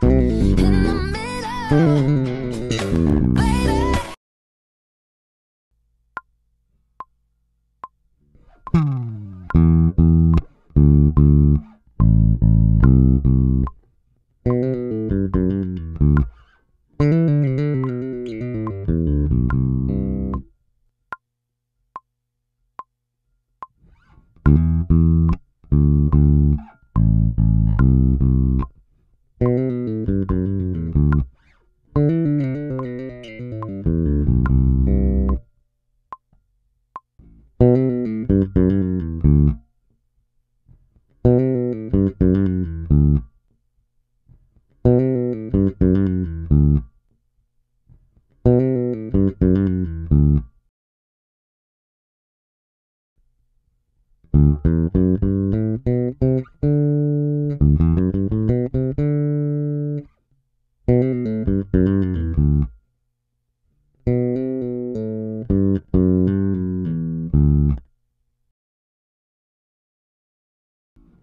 Mm-hmm. Mm-hmm.